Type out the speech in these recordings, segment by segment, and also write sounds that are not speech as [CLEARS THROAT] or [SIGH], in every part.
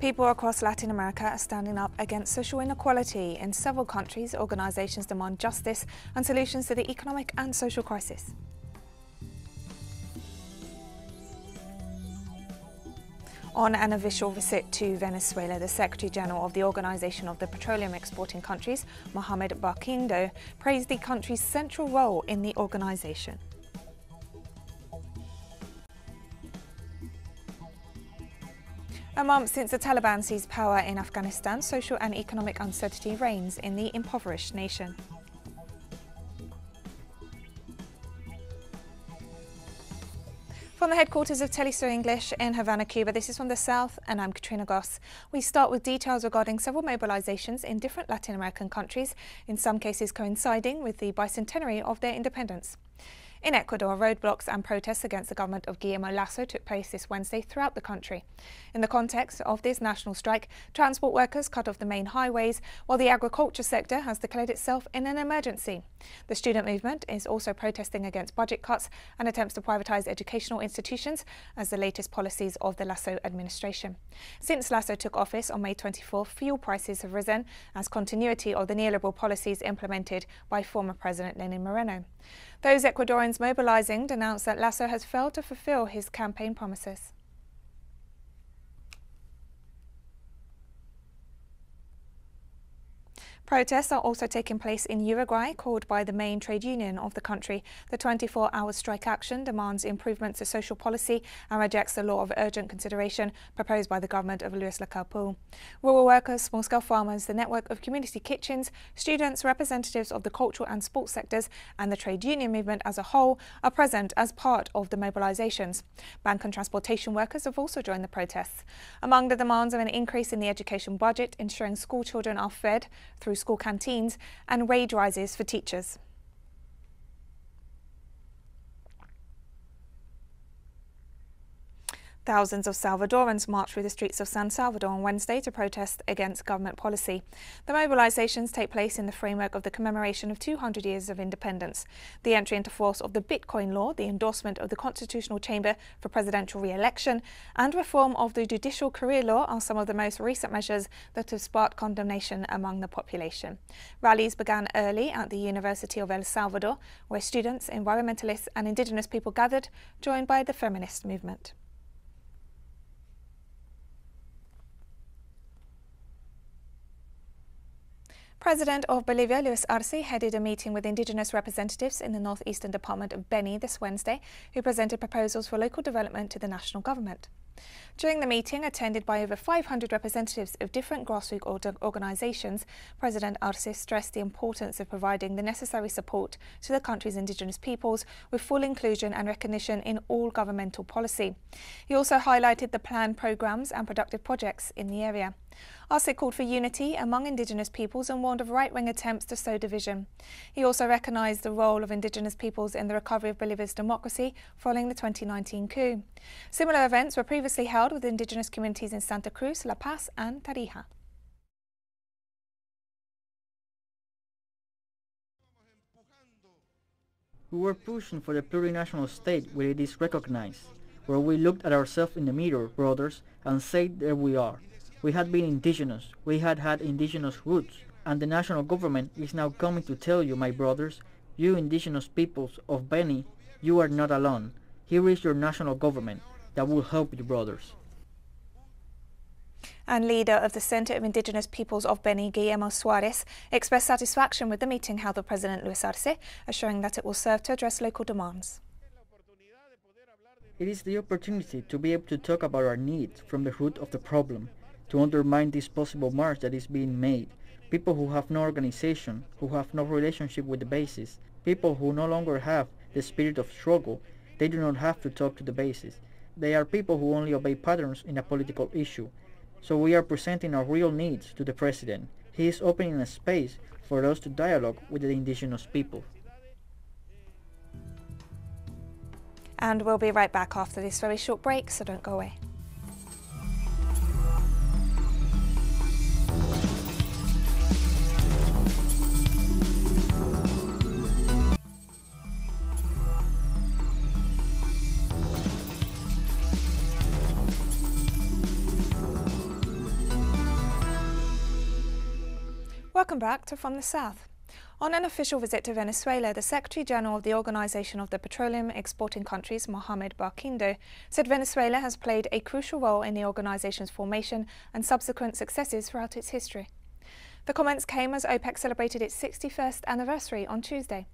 People across Latin America are standing up against social inequality. In several countries, organisations demand justice and solutions to the economic and social crisis. On an official visit to Venezuela, the Secretary General of the Organization of the Petroleum Exporting Countries, Mohamed Barkindo, praised the country's central role in the organization. A month since the Taliban seized power in Afghanistan, social and economic uncertainty reigns in the impoverished nation. From the headquarters of Telesur English in Havana, Cuba, this is from the South, and I'm Katrina Goss. We start with details regarding several mobilizations in different Latin American countries, in some cases coinciding with the bicentenary of their independence. In Ecuador, roadblocks and protests against the government of Guillermo Lasso took place this Wednesday throughout the country. In the context of this national strike, transport workers cut off the main highways, while the agriculture sector has declared itself in an emergency. The student movement is also protesting against budget cuts and attempts to privatise educational institutions as the latest policies of the Lasso administration. Since Lasso took office on May 24, fuel prices have risen as continuity of the neoliberal policies implemented by former President Lenin Moreno. Those Ecuadorians mobilizing denounced that Lasso has failed to fulfill his campaign promises. Protests are also taking place in Uruguay, called by the main trade union of the country. The 24-hour strike action demands improvements to social policy and rejects the law of urgent consideration proposed by the government of Luis Lacalle Pou. Rural workers, small-scale farmers, the network of community kitchens, students, representatives of the cultural and sports sectors and the trade union movement as a whole are present as part of the mobilisations. Bank and transportation workers have also joined the protests. Among the demands are an increase in the education budget, ensuring school children are fed through school canteens and wage rises for teachers. Thousands of Salvadorans marched through the streets of San Salvador on Wednesday to protest against government policy. The mobilizations take place in the framework of the commemoration of 200 years of independence, the entry into force of the Bitcoin law, the endorsement of the Constitutional Chamber for presidential re-election, and reform of the judicial career law are some of the most recent measures that have sparked condemnation among the population. Rallies began early at the University of El Salvador, where students, environmentalists and indigenous people gathered, joined by the feminist movement. President of Bolivia, Luis Arce, headed a meeting with indigenous representatives in the northeastern department of Beni this Wednesday, who presented proposals for local development to the national government. During the meeting, attended by over 500 representatives of different grassroots organisations, President Arce stressed the importance of providing the necessary support to the country's indigenous peoples with full inclusion and recognition in all governmental policy. He also highlighted the planned programmes and productive projects in the area. Arce called for unity among Indigenous peoples and warned of right-wing attempts to sow division. He also recognised the role of Indigenous peoples in the recovery of Bolivia's democracy following the 2019 coup. Similar events were previously held with Indigenous communities in Santa Cruz, La Paz and Tarija. We were pushing for the plurinational state where it is recognized, where we looked at ourselves in the mirror, brothers, and said there we are. We had been indigenous, we had had indigenous roots, and the national government is now coming to tell you, my brothers, you indigenous peoples of Beni, you are not alone. Here is your national government that will help the brothers. And leader of the Center of Indigenous Peoples of Beni, Guillermo Suarez, expressed satisfaction with the meeting held with President Luis Arce, assuring that it will serve to address local demands. It is the opportunity to be able to talk about our needs from the root of the problem to undermine this possible march that is being made. People who have no organization, who have no relationship with the bases, people who no longer have the spirit of struggle, they do not have to talk to the basis. They are people who only obey patterns in a political issue. So we are presenting our real needs to the president. He is opening a space for us to dialogue with the indigenous people. And we'll be right back after this very short break, so don't go away. Welcome back to From the South. On an official visit to Venezuela, the Secretary General of the Organization of the Petroleum Exporting Countries, Mohamed Barkindo, said Venezuela has played a crucial role in the organization's formation and subsequent successes throughout its history. The comments came as OPEC celebrated its 61st anniversary on Tuesday.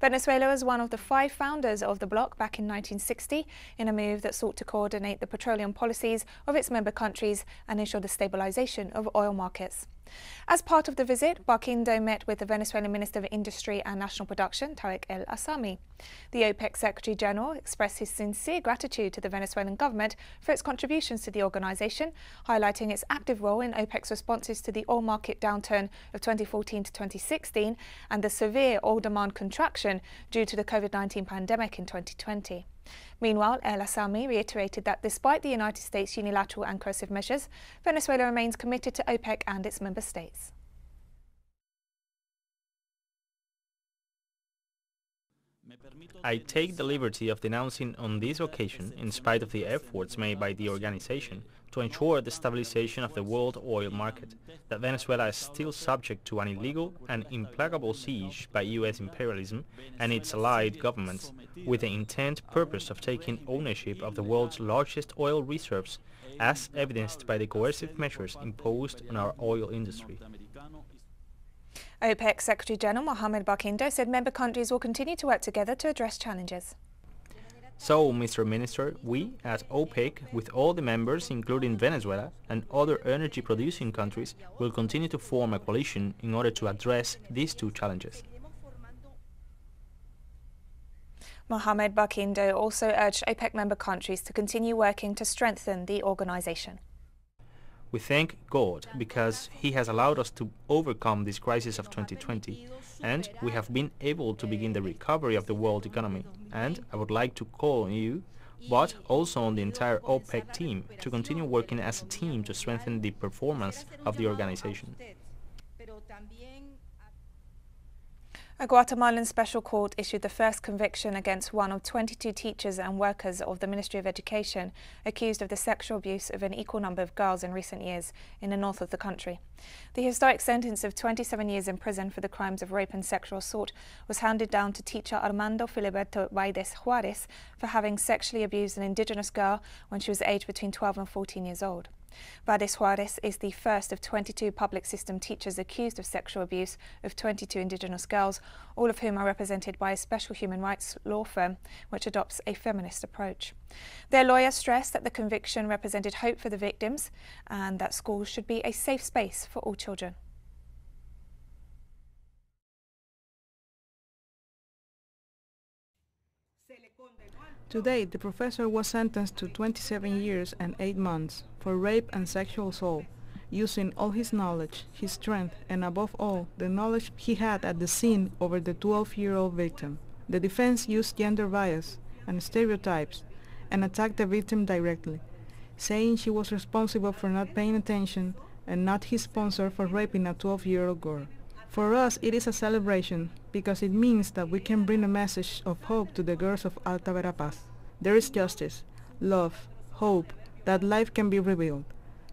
Venezuela was one of the five founders of the bloc back in 1960 in a move that sought to coordinate the petroleum policies of its member countries and ensure the stabilization of oil markets. As part of the visit, Barkindo met with the Venezuelan Minister of Industry and National Production, Tareck El Aissami. The OPEC Secretary General expressed his sincere gratitude to the Venezuelan government for its contributions to the organization, highlighting its active role in OPEC's responses to the oil market downturn of 2014 to 2016 and the severe oil demand contraction due to the COVID 19 pandemic in 2020. Meanwhile, El Aissami reiterated that despite the United States' unilateral and coercive measures, Venezuela remains committed to OPEC and its member states. I take the liberty of denouncing on this occasion, in spite of the efforts made by the organization to ensure the stabilization of the world oil market, that Venezuela is still subject to an illegal and implacable siege by U.S. imperialism and its allied governments, with the intent purpose of taking ownership of the world's largest oil reserves, as evidenced by the coercive measures imposed on our oil industry. OPEC Secretary General Mohamed Barkindo said member countries will continue to work together to address challenges. So, Mr. Minister, we at OPEC, with all the members, including Venezuela and other energy-producing countries, will continue to form a coalition in order to address these two challenges. Mohamed Barkindo also urged OPEC member countries to continue working to strengthen the organization. We thank God because He has allowed us to overcome this crisis of 2020 and we have been able to begin the recovery of the world economy. And I would like to call on you, but also on the entire OPEC team, to continue working as a team to strengthen the performance of the organization. A Guatemalan special court issued the first conviction against one of 22 teachers and workers of the Ministry of Education accused of the sexual abuse of an equal number of girls in recent years in the north of the country. The historic sentence of 27 years in prison for the crimes of rape and sexual assault was handed down to teacher Armando Filiberto Baides Juarez for having sexually abused an indigenous girl when she was aged between 12 and 14 years old. Baides Juarez is the first of 22 public system teachers accused of sexual abuse of 22 indigenous girls, all of whom are represented by a special human rights law firm which adopts a feminist approach. Their lawyer stressed that the conviction represented hope for the victims and that schools should be a safe space for all children. Today, the professor was sentenced to 27 years and 8 months for rape and sexual assault, using all his knowledge, his strength, and above all, the knowledge he had at the scene over the 12-year-old victim. The defense used gender bias and stereotypes and attacked the victim directly, saying she was responsible for not paying attention and not his sponsor for raping a 12-year-old girl. For us, it is a celebration because it means that we can bring a message of hope to the girls of Alta Verapaz. There is justice, love, hope, that life can be rebuilt.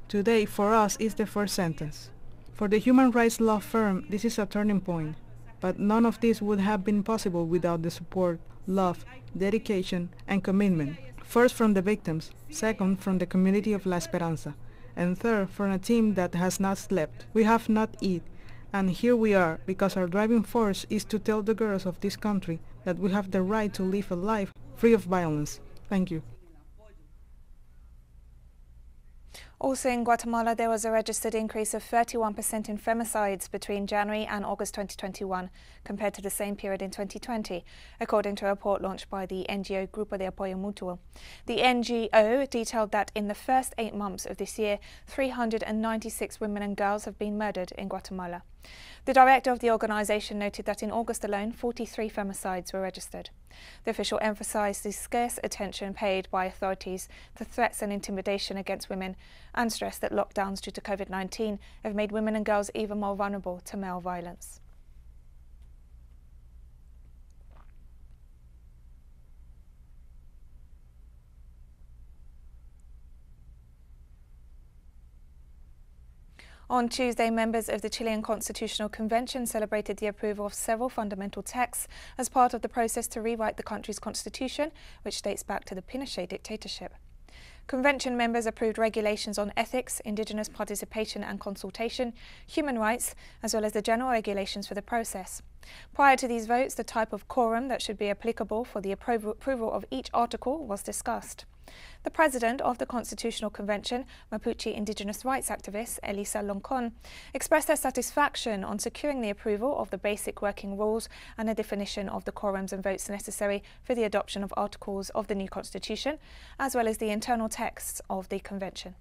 Today, for us, is the first sentence. For the human rights law firm, this is a turning point. But none of this would have been possible without the support, love, dedication, and commitment. First from the victims, second from the community of La Esperanza, and third from a team that has not slept. We have not eaten, and here we are because our driving force is to tell the girls of this country that we have the right to live a life free of violence. Thank you. Also in Guatemala, there was a registered increase of 31% in femicides between January and August 2021 compared to the same period in 2020, according to a report launched by the NGO Grupo de Apoyo Mutuo. The NGO detailed that in the first eight months of this year, 396 women and girls have been murdered in Guatemala. The director of the organisation noted that in August alone, 43 femicides were registered. The official emphasised the scarce attention paid by authorities to threats and intimidation against women and stressed that lockdowns due to COVID 19 have made women and girls even more vulnerable to male violence. On Tuesday, members of the Chilean Constitutional Convention celebrated the approval of several fundamental texts as part of the process to rewrite the country's constitution, which dates back to the Pinochet dictatorship. Convention members approved regulations on ethics, indigenous participation and consultation, human rights, as well as the general regulations for the process. Prior to these votes, the type of quorum that should be applicable for the approval of each article was discussed. The president of the Constitutional Convention, Mapuche indigenous rights activist Elisa Loncon, expressed their satisfaction on securing the approval of the basic working rules and a definition of the quorums and votes necessary for the adoption of articles of the new constitution, as well as the internal texts of the convention.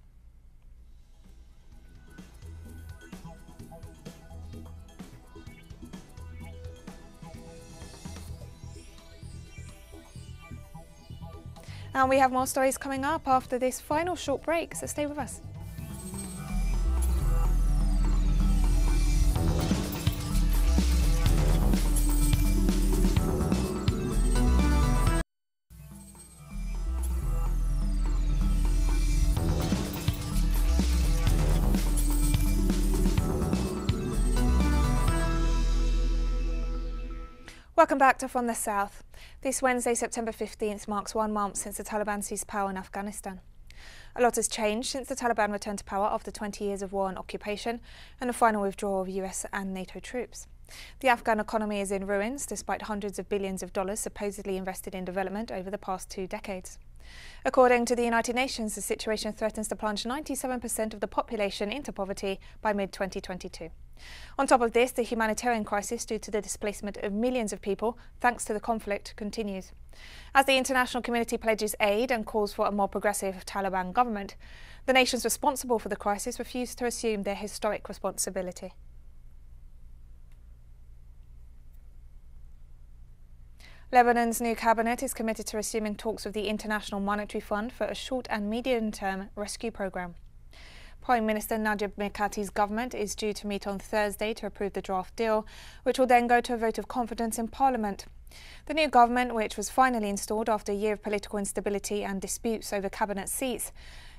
And we have more stories coming up after this final short break, so stay with us. Welcome back to From the South. This Wednesday, September 15th, marks one month since the Taliban seized power in Afghanistan. A lot has changed since the Taliban returned to power after 20 years of war and occupation and the final withdrawal of US and NATO troops. The Afghan economy is in ruins despite hundreds of billions of dollars supposedly invested in development over the past two decades. According to the United Nations, the situation threatens to plunge 97% of the population into poverty by mid 2022. On top of this, the humanitarian crisis due to the displacement of millions of people thanks to the conflict continues. As the international community pledges aid and calls for a more progressive Taliban government, the nations responsible for the crisis refuse to assume their historic responsibility. Lebanon's new cabinet is committed to resuming talks with the International Monetary Fund for a short and medium-term rescue programme. Prime Minister Najib Mikati's government is due to meet on Thursday to approve the draft deal, which will then go to a vote of confidence in Parliament. The new government, which was finally installed after a year of political instability and disputes over cabinet seats,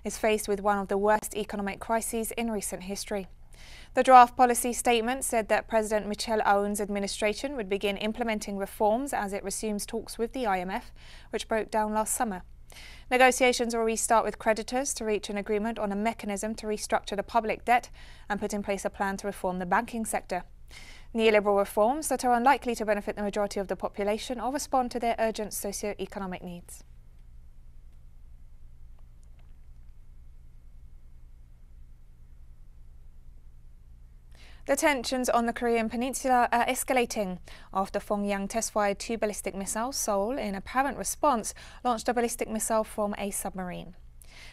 is faced with one of the worst economic crises in recent history. The draft policy statement said that President Michel Aoun's administration would begin implementing reforms as it resumes talks with the IMF, which broke down last summer. Negotiations will restart with creditors to reach an agreement on a mechanism to restructure the public debt and put in place a plan to reform the banking sector. Neoliberal reforms that are unlikely to benefit the majority of the population or respond to their urgent socio-economic needs. The tensions on the Korean peninsula are escalating after Pyongyang test-fired two ballistic missiles. Seoul, in apparent response, launched a ballistic missile from a submarine.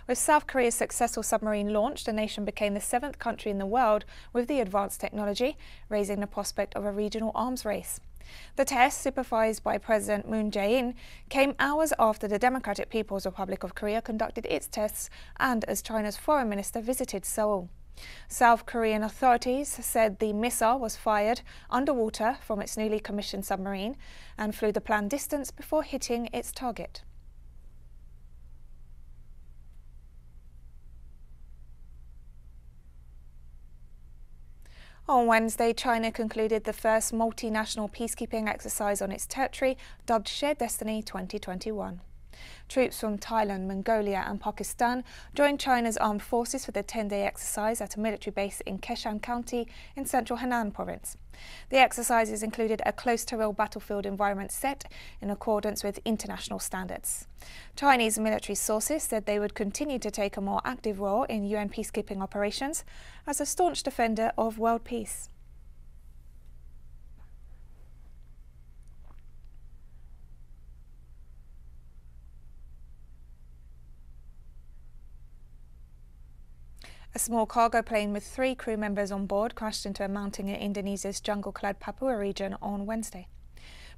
With South Korea's successful submarine launch, the nation became the seventh country in the world with the advanced technology, raising the prospect of a regional arms race. The test, supervised by President Moon Jae-in, came hours after the Democratic People's Republic of Korea conducted its tests and as China's foreign minister visited Seoul. South Korean authorities said the missile was fired underwater from its newly commissioned submarine and flew the planned distance before hitting its target. On Wednesday, China concluded the first multinational peacekeeping exercise on its territory, dubbed Shared Destiny 2021. Troops from Thailand, Mongolia and Pakistan joined China's armed forces for the 10-day exercise at a military base in Queshan County in central Henan province. The exercises included a close-to-real battlefield environment set in accordance with international standards. Chinese military sources said they would continue to take a more active role in UN peacekeeping operations as a staunch defender of world peace. A small cargo plane with three crew members on board crashed into a mountain in Indonesia's jungle-clad Papua region on Wednesday.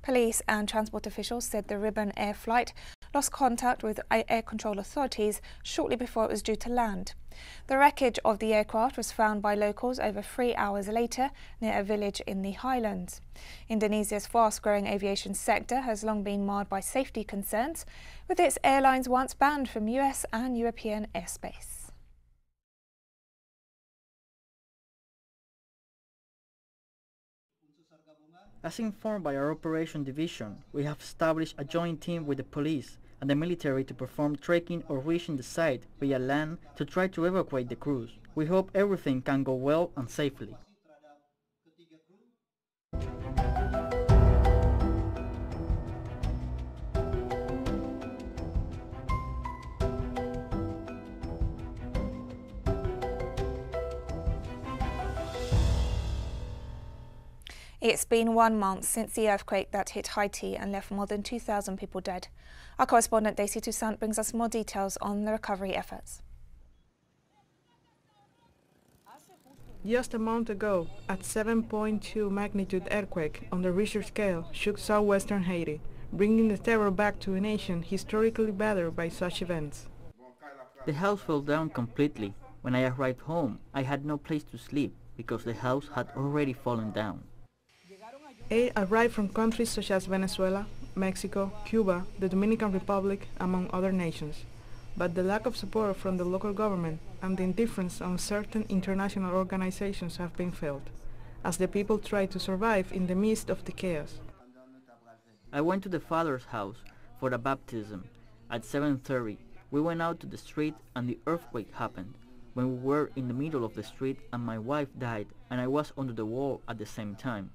Police and transport officials said the Rimbun Air flight lost contact with air control authorities shortly before it was due to land. The wreckage of the aircraft was found by locals over three hours later near a village in the highlands. Indonesia's fast-growing aviation sector has long been marred by safety concerns, with its airlines once banned from US and European airspace. As informed by our Operation Division, we have established a joint team with the police and the military to perform trekking or reaching the site via land to try to evacuate the crews. We hope everything can go well and safely. It's been one month since the earthquake that hit Haiti and left more than 2,000 people dead. Our correspondent Daisy Toussaint brings us more details on the recovery efforts. Just a month ago, a 7.2 magnitude earthquake on the Richter scale shook southwestern Haiti, bringing the terror back to a nation historically battered by such events. The house fell down completely. When I arrived home, I had no place to sleep because the house had already fallen down. Aid arrived from countries such as Venezuela, Mexico, Cuba, the Dominican Republic, among other nations. But the lack of support from the local government and the indifference on certain international organizations have been felt, as the people try to survive in the midst of the chaos. I went to the father's house for the baptism. At 7.30, we went out to the street and the earthquake happened. When we were in the middle of the street and my wife died and I was under the wall at the same time.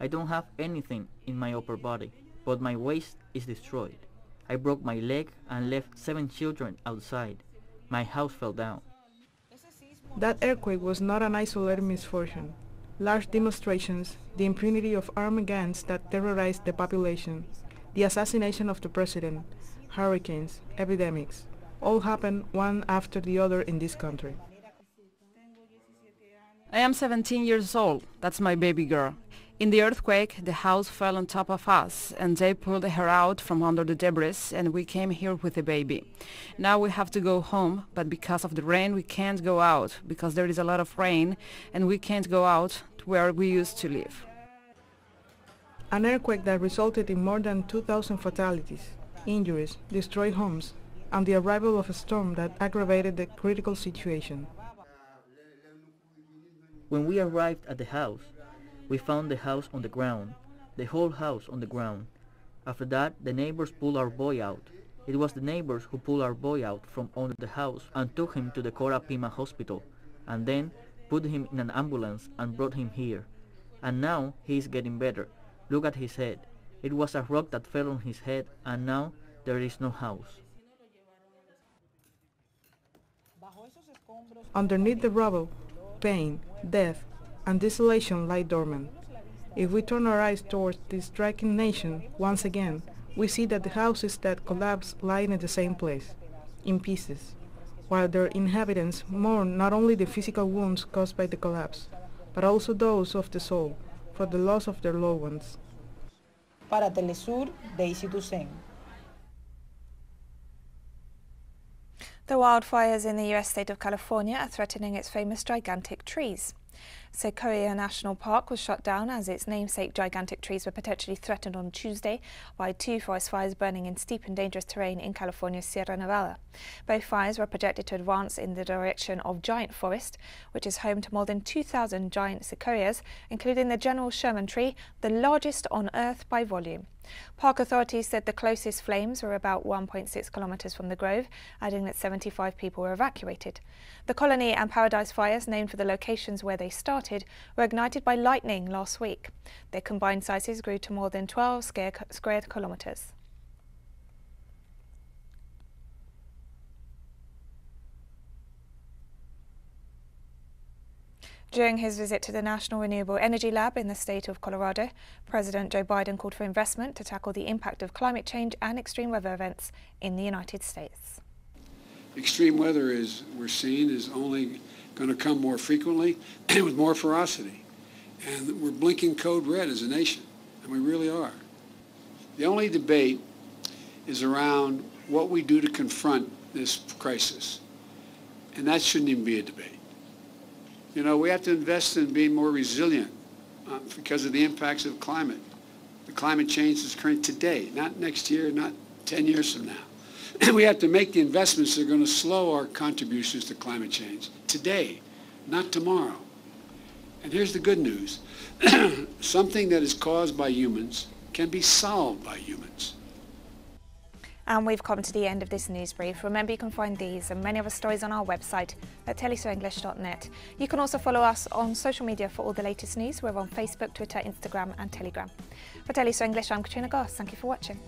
I don't have anything in my upper body, but my waist is destroyed. I broke my leg and left seven children outside. My house fell down. That earthquake was not an isolated misfortune. Large demonstrations, the impunity of armed gangs that terrorized the population, the assassination of the president, hurricanes, epidemics, all happened one after the other in this country. I am 17 years old. That's my baby girl. In the earthquake, the house fell on top of us and they pulled her out from under the debris and we came here with the baby. Now we have to go home, but because of the rain we can't go out because there is a lot of rain and we can't go out to where we used to live. An earthquake that resulted in more than 2,000 fatalities, injuries, destroyed homes, and the arrival of a storm that aggravated the critical situation. When we arrived at the house, we found the house on the ground, the whole house on the ground. After that, the neighbors pulled our boy out. It was the neighbors who pulled our boy out from under the house and took him to the Cora Pima hospital, and then put him in an ambulance and brought him here. And now he is getting better. Look at his head. It was a rock that fell on his head, and now there is no house. Underneath the rubble, pain, death, and desolation lie dormant. If we turn our eyes towards this striking nation once again, we see that the houses that collapsed lie in the same place, in pieces, while their inhabitants mourn not only the physical wounds caused by the collapse, but also those of the soul for the loss of their loved ones. Para Telesur, Daisy Toussaint. The wildfires in the US state of California are threatening its famous gigantic trees. Sequoia National Park was shut down as its namesake gigantic trees were potentially threatened on Tuesday by two forest fires burning in steep and dangerous terrain in California's Sierra Nevada. Both fires were projected to advance in the direction of Giant Forest, which is home to more than 2,000 giant sequoias, including the General Sherman tree, the largest on Earth by volume. Park authorities said the closest flames were about 1.6 kilometres from the grove, adding that 75 people were evacuated. The Colony and Paradise fires, named for the locations where they started, were ignited by lightning last week. Their combined sizes grew to more than 12 square kilometres. During his visit to the National Renewable Energy Lab in the state of Colorado, President Joe Biden called for investment to tackle the impact of climate change and extreme weather events in the United States. Extreme weather, is we're seeing, is only going to come more frequently and [CLEARS THROAT] with more ferocity. And we're blinking code red as a nation, and we really are. The only debate is around what we do to confront this crisis. And that shouldn't even be a debate. You know, we have to invest in being more resilient uh, because of the impacts of climate. The climate change is current today, not next year, not 10 years from now. [CLEARS THROAT] we have to make the investments that are going to slow our contributions to climate change today, not tomorrow. And here's the good news. [CLEARS THROAT] Something that is caused by humans can be solved by humans. And we've come to the end of this news brief. Remember, you can find these and many other stories on our website at telesurenglish.net. You can also follow us on social media for all the latest news. We're on Facebook, Twitter, Instagram, and Telegram. For Telesur English, I'm Katrina Goss. Thank you for watching.